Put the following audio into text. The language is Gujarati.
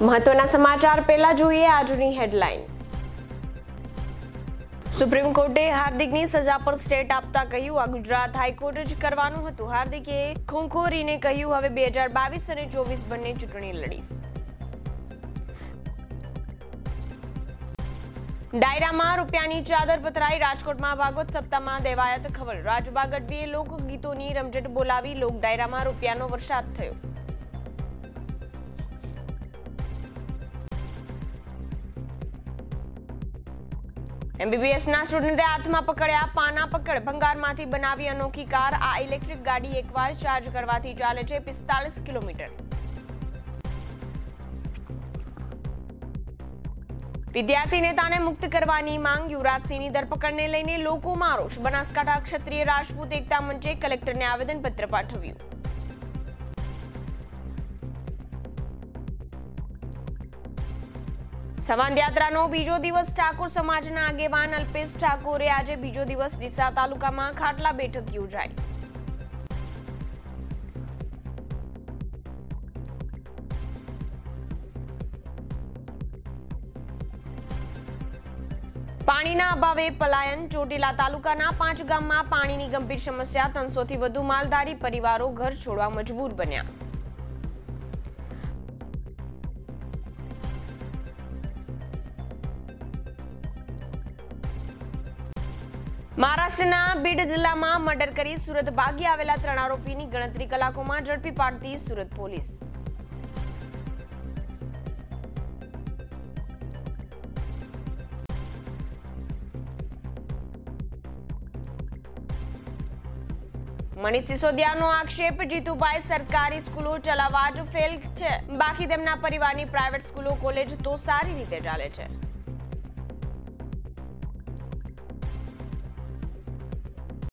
મહત્વના સમાચાર પહેલા જોઈએ આજની હેડલાઇન. સુપ્રીમ કોર્ટે હાર્દિકની સજા પર સ્ટેટ આપતા કહ્યું, આ ગુજરાત હાઈકોર્ટ જ કરવાનું હતું. હાર્દિકે ખોંખોરીને કહ્યું, હવે બે હજાર બાવીસ અને ચોવીસ બંને ચૂંટણી લડીશ. ડાયરામાં રૂપિયાની ચાદર પથરાઈ રાજકોટમાં ભાગવત સપ્તાહમાં દેવાયત ખબર. રાજબા ગઢવીએ લોકગીતોની રમઝટ બોલાવી લોક ડાયરામાં રૂપિયાનો વરસાદ થયો. એમબીબીએસના સ્ટુડન્ટે હાથમાં પકડ્યા, પાના પકડ, ભંગારમાંથી બનાવી અનોખી કાર. આ ઇલેક્ટ્રિક ગાડી એકવાર ચાર્જ કરવાથી ચાલે છે પિસ્તાલીસ કિલોમીટર. વિદ્યાર્થી નેતાને મુક્ત કરવાની માંગ. યુવરાજસિંહની ધરપકડને લઈને લોકોમાં રોષ. બનાસકાંઠા ક્ષત્રિય રાજપૂત એકતા મંચે કલેક્ટરને આવેદનપત્ર પાઠવ્યું. યાત્રાનો બીજો દિવસ ઠાકોર સમાજના આગેવાન અલ્પેશ ઠાકોરે આજે બીજો દિવસ ડીસા તાલુકામાં ખાટલા બેઠક યોજાઈ. પાણીના અભાવે પલાયન ચોટીલા તાલુકાના પાંચ ગામમાં પાણીની ગંભીર સમસ્યા, ત્રણસોથી વધુ માલધારી પરિવારો ઘર છોડવા મજબૂર બન્યા. મહારાષ્ટ્રના બીડ જિલ્લામાં મર્ડર કરી સુરત ભાગી આવેલા ત્રણ આરોપીની ગણતરી કલાકોમાં ઝડપી પાડતી સુરત પોલીસ. મનીષ સિસોદિયાનો આક્ષેપ, જીતુભાઈ સરકારી સ્કૂલો ચલાવવા જ ફેલ છે. બાકી તેમના પરિવારની પ્રાઇવેટ સ્કૂલો કોલેજ તો સારી રીતે ચાલે છે.